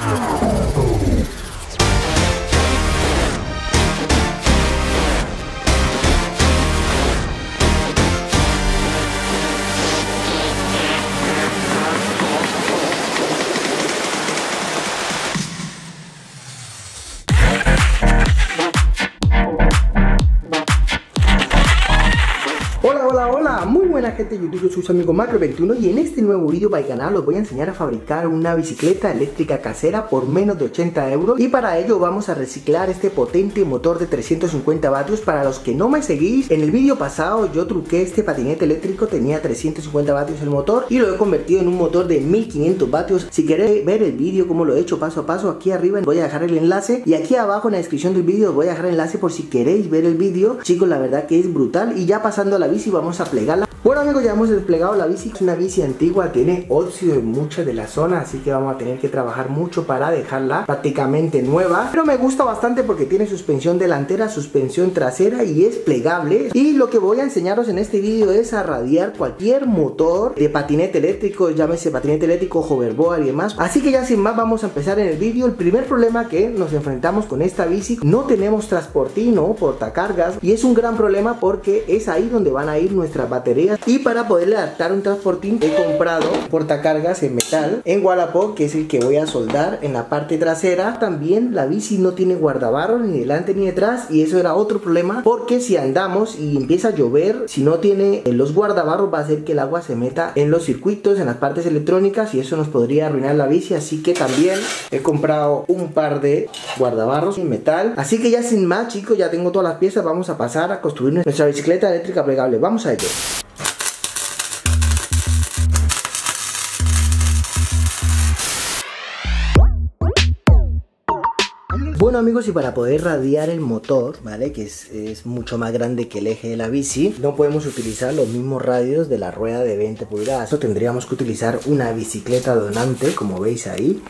Thank gente YouTube, yo soy su amigo Macro21 y en este nuevo vídeo para el canal os voy a enseñar a fabricar una bicicleta eléctrica casera por menos de 80 euros y para ello vamos a reciclar este potente motor de 350 vatios. Para los que no me seguís, en el vídeo pasado yo truqué este patinete eléctrico, tenía 350 vatios el motor y lo he convertido en un motor de 1500 vatios, si queréis ver el vídeo como lo he hecho paso a paso aquí arriba voy a dejar el enlace y aquí abajo en la descripción del vídeo os voy a dejar el enlace por si queréis ver el vídeo, chicos la verdad que es brutal y ya pasando a la bici vamos a plegarla bueno amigos, ya hemos desplegado la bici, es una bici antigua, tiene óxido en muchas de la zona, así que vamos a tener que trabajar mucho para dejarla prácticamente nueva. Pero me gusta bastante porque tiene suspensión delantera, suspensión trasera y es plegable. Y lo que voy a enseñaros en este vídeo es a radiar cualquier motor de patinete eléctrico, llámese patinete eléctrico, hoverboard y demás. Así que ya sin más vamos a empezar en el vídeo. El primer problema que nos enfrentamos con esta bici, no tenemos transportino portacargas y es un gran problema porque es ahí donde van a ir nuestras baterías y para poderle adaptar un transportín he comprado portacargas en metal en Wallapop que es el que voy a soldar en la parte trasera. También la bici no tiene guardabarros ni delante ni detrás y eso era otro problema porque si andamos y empieza a llover si no tiene los guardabarros va a hacer que el agua se meta en los circuitos en las partes electrónicas y eso nos podría arruinar la bici. Así que también he comprado un par de guardabarros en metal. Así que ya sin más chicos ya tengo todas las piezas. Vamos a pasar a construir nuestra bicicleta eléctrica plegable. Vamos a ello Bueno amigos y para poder radiar el motor, ¿vale? Que es, mucho más grande que el eje de la bici No podemos utilizar los mismos radios de la rueda de 20 pulgadas. Eso tendríamos que utilizar una bicicleta donante, como veis ahí.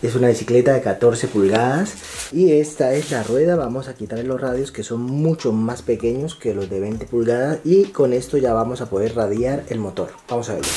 Es una bicicleta de 14 pulgadas. Y esta es la rueda. Vamos a quitarle los radios que son mucho más pequeños que los de 20 pulgadas. Y con esto ya vamos a poder radiar el motor. Vamos a verlo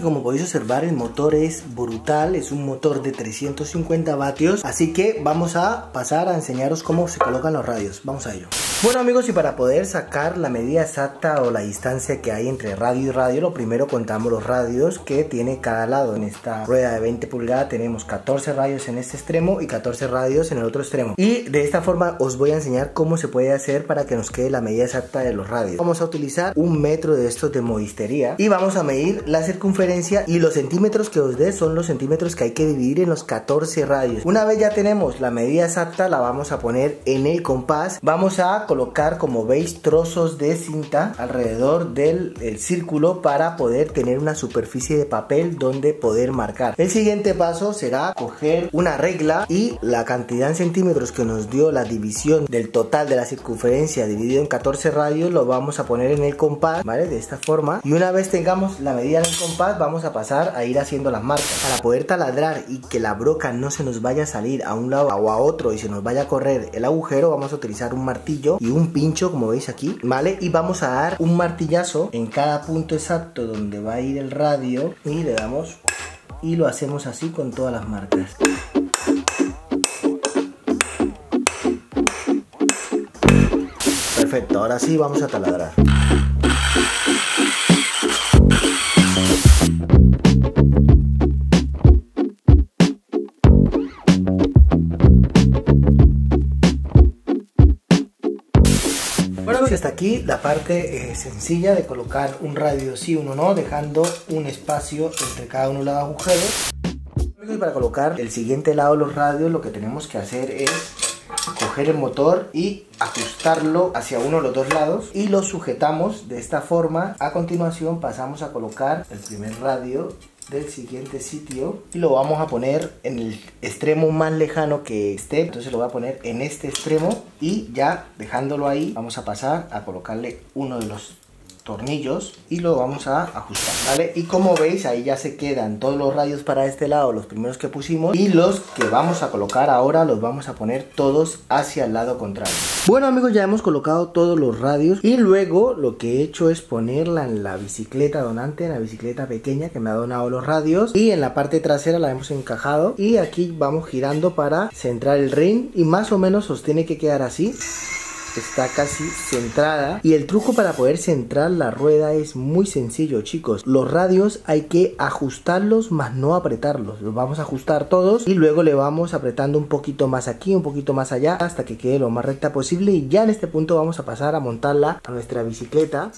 como podéis observar el motor es brutal, es un motor de 350 vatios, así que vamos a pasar a enseñaros cómo se colocan los radios, vamos a ello. Bueno amigos, y para poder sacar la medida exacta o la distancia que hay entre radio y radio, lo primero contamos los radios que tiene cada lado. En esta rueda de 20 pulgadas tenemos 14 radios en este extremo y 14 radios en el otro extremo. Y de esta forma os voy a enseñar cómo se puede hacer para que nos quede la medida exacta de los radios. Vamos a utilizar un metro de estos de modistería y vamos a medir la circunferencia y los centímetros que os dé son los centímetros que hay que dividir en los 14 radios. Una vez ya tenemos la medida exacta la vamos a poner en el compás. Vamos a colocar como veis trozos de cinta alrededor del círculo para poder tener una superficie de papel donde poder marcar. El siguiente paso será coger una regla y la cantidad en centímetros que nos dio la división del total de la circunferencia dividido en 14 radios lo vamos a poner en el compás, ¿vale? De esta forma. Y una vez tengamos la medida en el compás vamos a pasar a ir haciendo las marcas. Para poder taladrar y que la broca no se nos vaya a salir a un lado o a otro y se nos vaya a correr el agujero, vamos a utilizar un martillo y un pincho como veis aquí, ¿vale? Y vamos a dar un martillazo en cada punto exacto donde va a ir el radio y le damos y lo hacemos así con todas las marcas. Perfecto, ahora sí vamos a taladrar. Hasta aquí la parte eh, sencilla de colocar un radio sí, uno no, dejando un espacio entre cada uno de los agujeros. Para colocar el siguiente lado de los radios lo que tenemos que hacer es coger el motor y ajustarlo hacia uno de los dos lados y lo sujetamos de esta forma. A continuación pasamos a colocar el primer radio del siguiente sitio. Y lo vamos a poner en el extremo más lejano que esté. Entonces lo voy a poner en este extremo y ya dejándolo ahí vamos a pasar a colocarle uno de los tornillos y lo vamos a ajustar, ¿vale? Y como veis ahí ya se quedan todos los radios para este lado, los primeros que pusimos y los que vamos a colocar ahora los vamos a poner todos hacia el lado contrario. Bueno amigos, ya hemos colocado todos los radios y luego lo que he hecho es ponerla en la bicicleta donante, en la bicicleta pequeña que me ha donado los radios y en la parte trasera la hemos encajado y aquí vamos girando para centrar el ring y más o menos os tiene que quedar así está casi centrada. Y el truco para poder centrar la rueda es muy sencillo chicos. Los radios hay que ajustarlos más no apretarlos. Los vamos a ajustar todos y luego le vamos apretando un poquito más aquí un poquito más allá hasta que quede lo más recta posible. Y ya en este punto vamos a pasar a montarla a nuestra bicicleta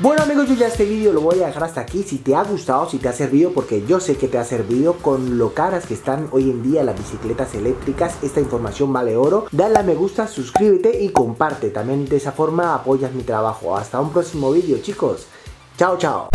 Bueno amigos, yo ya este vídeo lo voy a dejar hasta aquí. Si te ha gustado, si te ha servido, porque yo sé que te ha servido con lo caras que están hoy en día las bicicletas eléctricas, esta información vale oro. Dale a me gusta, suscríbete y comparte. También de esa forma apoyas mi trabajo. Hasta un próximo vídeo chicos. Chao, chao.